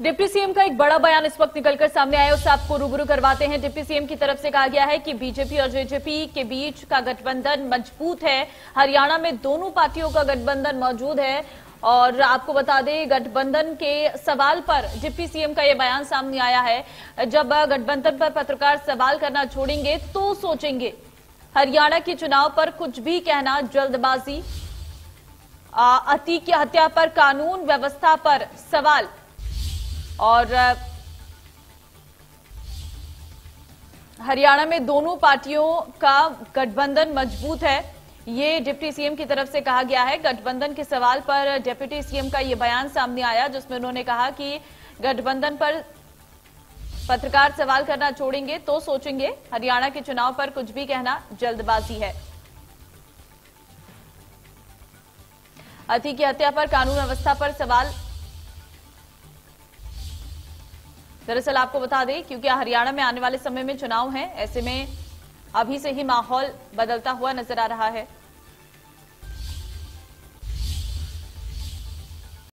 Deputy CM का एक बड़ा बयान इस वक्त निकलकर सामने आया उससे आपको रूबरू करवाते हैं। डिप्टी सीएम की तरफ़ से कहा गया है कि बीजेपी और जेजेपी के बीच का गठबंधन मज़बूत है। हरियाणा में दोनों पार्टियों का गठबंधन मौजूद है। और आपको बता दें, गठबंधन के सवाल पर डिप्टी सीएम का यह बयान सामने आया है। जब गठबंधन पर पत्रकार सवाल करना छोड़ेंगे तो सोचेंगे। हरियाणा के चुनाव पर कुछ भी कहना जल्दबाजी। अति की हत्या पर कानून व्यवस्था पर सवाल। और हरियाणा में दोनों पार्टियों का गठबंधन मज़बूत है। ये डिप्टी सीएम की तरफ़ से कहा गया है। गठबंधन के सवाल पर डिप्टी सीएम का ये बयान सामने आया, जिसमें उन्होंने कहा कि गठबंधन पर पत्रकार सवाल करना छोड़ेंगे तो सोचेंगे। हरियाणा के चुनाव पर कुछ भी कहना जल्दबाजी है। अति की हत्या पर कानून व्यवस्था पर सवाल दरअसल आपको बता दें, क्योंकि हरियाणा में आने वाले समय में चुनाव है, ऐसे में अभी से ही माहौल बदलता हुआ नज़र आ रहा है।